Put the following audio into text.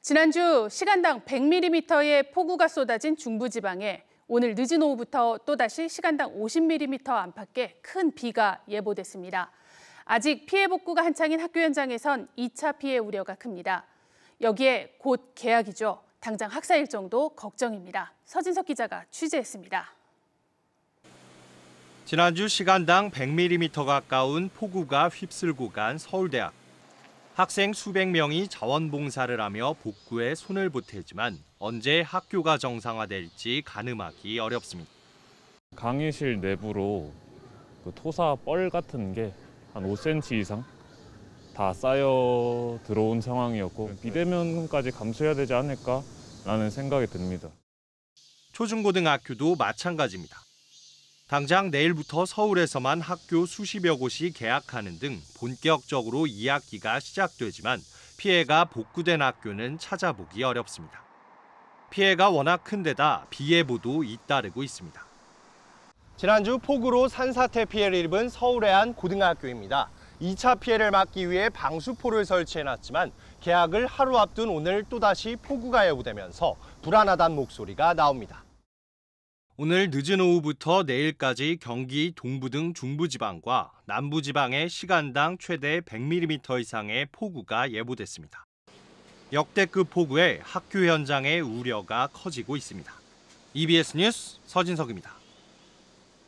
지난주 시간당 100mm의 폭우가 쏟아진 중부지방에 오늘 늦은 오후부터 또다시 시간당 50mm 안팎의 큰 비가 예보됐습니다. 아직 피해 복구가 한창인 학교 현장에선 2차 피해 우려가 큽니다. 여기에 곧 개학이죠. 당장 학사 일정도 걱정입니다. 서진석 기자가 취재했습니다. 지난주 시간당 100mm 가까운 폭우가 휩쓸고 간 서울대학. 학생 수백 명이 자원봉사를 하며 복구에 손을 보태지만 언제 학교가 정상화될지 가늠하기 어렵습니다. 강의실 내부로 그 토사 뻘 같은 게 한 5cm 이상 다 쌓여 들어온 상황이었고 비대면까지 감수해야 되지 않을까라는 생각이 듭니다. 초중고등학교도 마찬가지입니다. 당장 내일부터 서울에서만 학교 수십여 곳이 개학하는 등 본격적으로 2학기가 시작되지만 피해가 복구된 학교는 찾아보기 어렵습니다. 피해가 워낙 큰 데다 비 예보도 잇따르고 있습니다. 지난주 폭우로 산사태 피해를 입은 서울의 한 고등학교입니다. 2차 피해를 막기 위해 방수포를 설치해놨지만 개학을 하루 앞둔 오늘 또다시 폭우가 예보되면서 불안하다는 목소리가 나옵니다. 오늘 늦은 오후부터 내일까지 경기 동부 등 중부 지방과 남부 지방에 시간당 최대 100mm 이상의 폭우가 예보됐습니다. 역대급 폭우에 학교 현장의 우려가 커지고 있습니다. EBS 뉴스 서진석입니다.